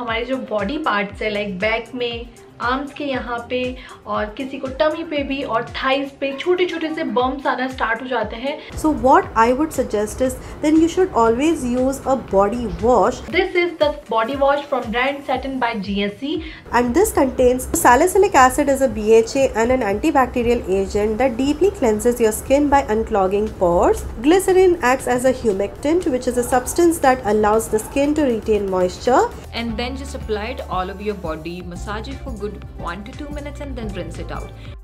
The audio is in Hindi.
हमारे जो बॉडी पार्ट्स है लाइक बैक में आर्म्स के यहाँ पे और किसी को टमी पे भी और थाइस पे छोटे छोटे से बम्स आना स्टार्ट हो जाते हैं। So what I would suggest is then you should always use a body wash this is the body wash from brand Saturn by G S C and this contains salicylic acid is a B H A and an anti bacterial agent that deeply cleanses your skin by unclogging pores glycerin act as a humectant which is a that allows the skin to retain moisture and then just apply it all over your body massage it for good 1 to 2 minutes and then rinse it out